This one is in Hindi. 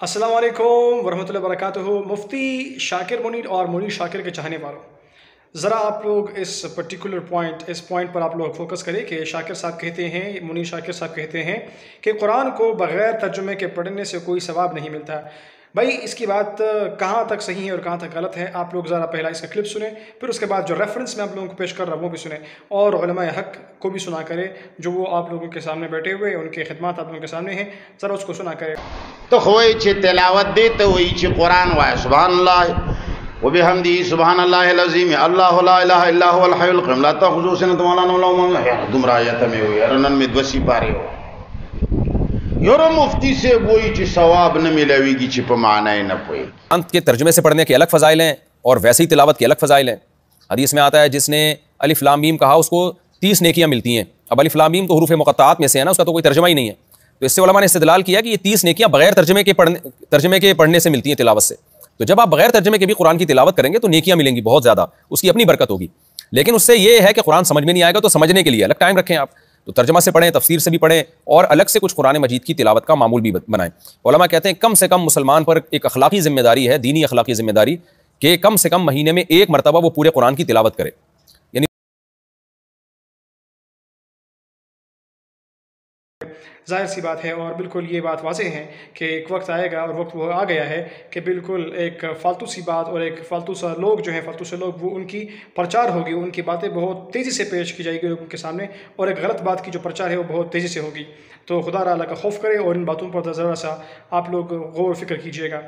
अस्सलाम वरहमल वरक मुफ्ती शाकिर मुनीर और मुनीर शाकिर के चाहने वालों, ज़रा आप लोग इस पर्टिकुलर पॉइंट इस पॉइंट पर आप लोग फोकस करें कि शाकिर साहब कहते हैं, मुनीर शाकिर साहब कहते हैं कि कुरान को बग़ैर तर्जुमे के पढ़ने से कोई सवाब नहीं मिलता। भाई, इसकी बात कहाँ तक सही है और कहाँ तक गलत है, आप लोग ज़रा पहला इसका क्लिप सुने, फिर उसके बाद जो रेफरेंस मैं आप लोगों को पेश कर रहा हूँ, वो भी सुने। और हक को भी सुना करें, जो वो आप लोगों के सामने बैठे हुए उनके खिदमत आप लोगों के सामने हैं, ज़रा उसको सुना करें। तो खोई चे तिलावत देते हुई चे कुरान वाय सुबहान अल्लाह वो भी हम दी सुबहान अल्लाह अल्लाह दुमरायत में हुई रनन में हो। योरो मुफ्ती से वही ची सवाब न मिलेगी ची माना न कोई अंत के तर्जमे से पढ़ने के अलग फ़जाइल हैं और वैसे ही तिलावत के अलग फ़जाइल हैं हदीस में आता है जिसने अलिफ लामीम कहा उसको तीस नेकियाँ मिलती हैं अब अलिफ लामीम तो हरूफ मुक़ात में से है ना उसका तो कोई तर्जमा ही नहीं है तो इससे ने इस्तलाल किया कि ये तीस नेकियाँ बगैर तर्जमे के पढ़ने तर्जमे के पढ़ने से मिलती हैं तिलावत से तो जब आप बगैर तर्जमे के भी कुरान की तिलावत करेंगे तो नेकियाँ मिलेंगी बहुत ज़्यादा उसकी अपनी बरकत होगी लेकिन उससे ये है कि कुरान समझ में नहीं आएगा तो समझने के लिए अलग टाइम रखें आप तो तर्जमा से पढ़ें, तफसीर से भी पढ़ें और अलग से कुछ कुरान मजीद की तिलावत का मामूल भी बनाएँ। ओलमा कहते हैं, कम से कम मुसलमान पर एक अखलाकी ज़िम्मेदारी है, दीनी अखलाकी ज़िम्मेदारी, कि कम से कम महीने में एक मरतबा वो पूरे कुरान की तिलावत करे। ज़ाहिर सी बात है, और बिल्कुल ये बात वाजह है कि एक वक्त आएगा और वक्त वो आ गया है कि बिल्कुल एक फ़ालतू सी बात और एक फ़ालतू सा लोग जो है, फ़ालतू से लोग, वो उनकी प्रचार होगी, उनकी बातें बहुत तेज़ी से पेश की जाएगी लोगों के सामने और एक गलत बात की जो प्रचार है, वो बहुत तेज़ी से होगी। तो खुदा रला का खौफ करें और इन बातों पर ज़रा सा आप लोग गौर फ़िक्र कीजिएगा।